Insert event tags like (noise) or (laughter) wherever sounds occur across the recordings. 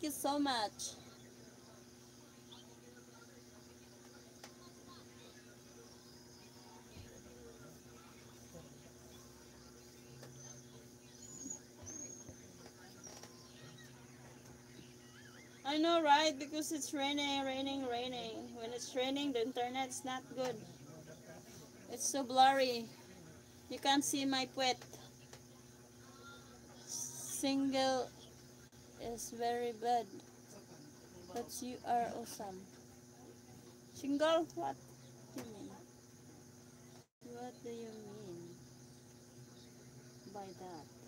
Thank you so much. I know, right? Because it's raining, raining, raining. When it's raining, the internet's not good. It's so blurry. You can't see my pet. Single is very bad. But you are awesome. Single? What do you mean? What do you mean by that?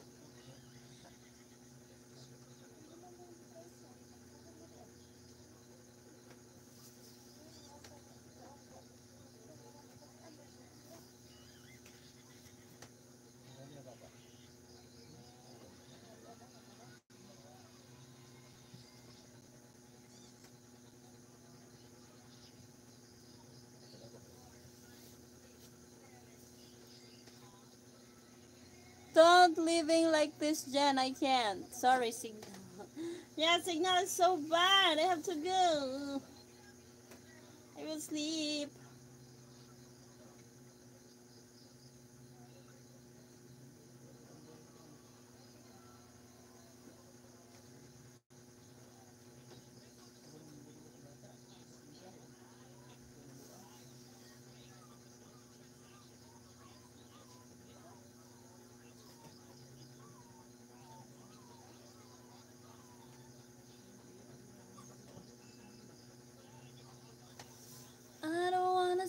Don't living like this, Jen. I can't. Sorry, signal. (laughs) Yeah, signal is so bad. I have to go. I will sleep.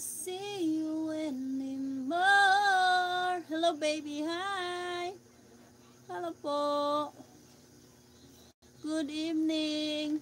see you anymore. Hello, baby. Hi. Hello po. Good evening.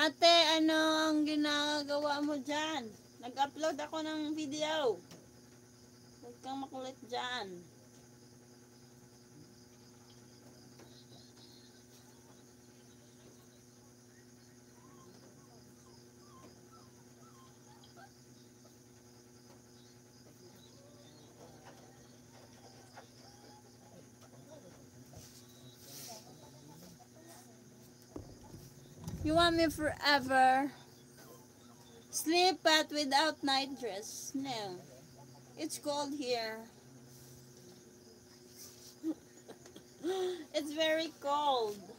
Ate, ano ang ginagawa mo dyan? Nag-upload ako ng video. Huwag kang makulit dyan. You want me forever. Sleep but without nightdress. No. It's cold here. (laughs) it's very cold.